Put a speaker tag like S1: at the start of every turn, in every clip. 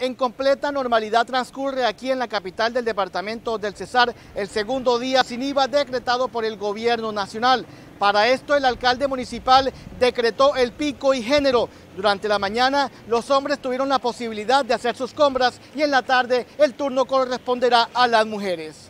S1: en completa normalidad transcurre aquí en la capital del departamento del Cesar el segundo día sin IVA decretado por el gobierno nacional. Para esto el alcalde municipal decretó el pico y género. Durante la mañana los hombres tuvieron la posibilidad de hacer sus compras y en la tarde el turno corresponderá a las mujeres.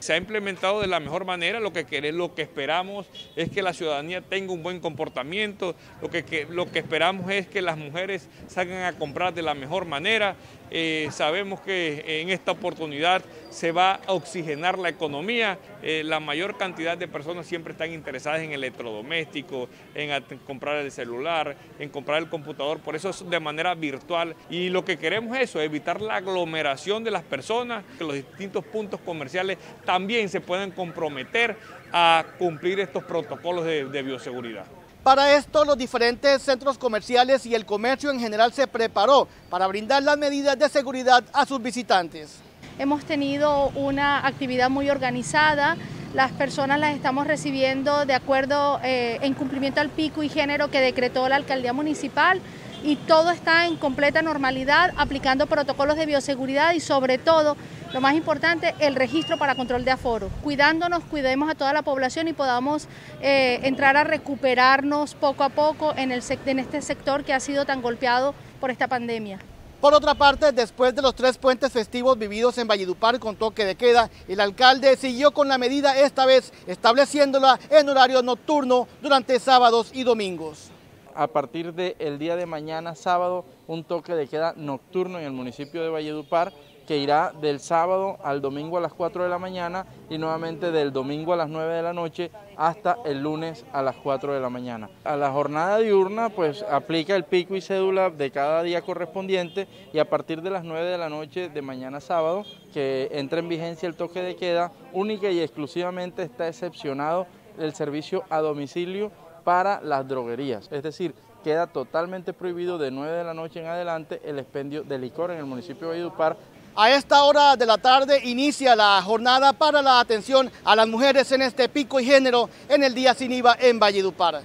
S2: Se ha implementado de la mejor manera, lo que, queremos, lo que esperamos es que la ciudadanía tenga un buen comportamiento, lo que, lo que esperamos es que las mujeres salgan a comprar de la mejor manera. Eh, sabemos que en esta oportunidad se va a oxigenar la economía, eh, la mayor cantidad de personas siempre están interesadas en electrodomésticos, en comprar el celular, en comprar el computador, por eso es de manera virtual y lo que queremos es eso, evitar la aglomeración de las personas, que los distintos puntos comerciales también se pueden comprometer a cumplir estos protocolos de, bioseguridad.
S1: Para esto, los diferentes centros comerciales y el comercio en general se preparó para brindar las medidas de seguridad a sus visitantes.
S3: Hemos tenido una actividad muy organizada, las personas las estamos recibiendo de acuerdo eh, en cumplimiento al pico y género que decretó la alcaldía municipal y todo está en completa normalidad, aplicando protocolos de bioseguridad y sobre todo lo más importante, el registro para control de aforo. Cuidándonos, cuidemos a toda la población y podamos eh, entrar a recuperarnos poco a poco en, el, en este sector que ha sido tan golpeado por esta pandemia.
S1: Por otra parte, después de los tres puentes festivos vividos en Valledupar con toque de queda, el alcalde siguió con la medida esta vez estableciéndola en horario nocturno durante sábados y domingos.
S4: A partir del día de mañana, sábado, un toque de queda nocturno en el municipio de Valledupar que irá del sábado al domingo a las 4 de la mañana y nuevamente del domingo a las 9 de la noche hasta el lunes a las 4 de la mañana. A la jornada diurna pues aplica el pico y cédula de cada día correspondiente y a partir de las 9 de la noche de mañana sábado que entra en vigencia el toque de queda, única y exclusivamente está excepcionado el servicio a domicilio para las droguerías, es decir, queda totalmente prohibido de 9 de la noche en adelante el expendio de licor en el municipio de Valledupar
S1: a esta hora de la tarde inicia la jornada para la atención a las mujeres en este pico y género en el Día Sin IVA en Valledupar.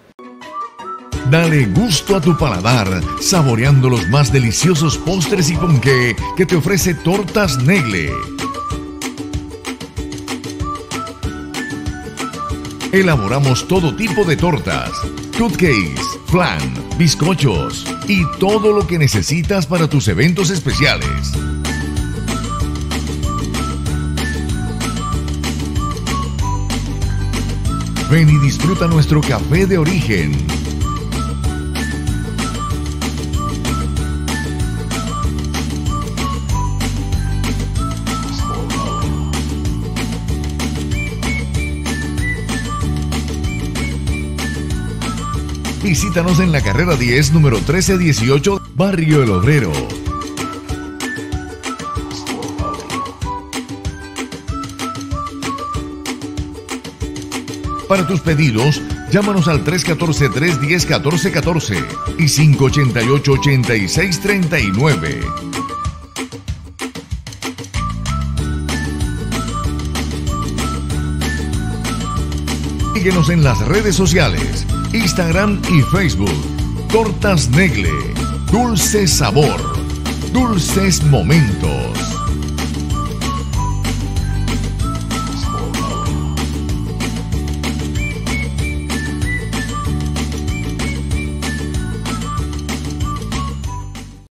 S5: Dale gusto a tu paladar, saboreando los más deliciosos postres y ponqué que te ofrece Tortas Negle. Elaboramos todo tipo de tortas, cupcakes, flan, bizcochos y todo lo que necesitas para tus eventos especiales. Ven y disfruta nuestro café de origen. Visítanos en la carrera 10, número 1318, Barrio El Obrero. Para tus pedidos, llámanos al 314-310-1414 y 588-8639. Síguenos en las redes sociales, Instagram y Facebook. Tortas Negle, dulce sabor, dulces momentos.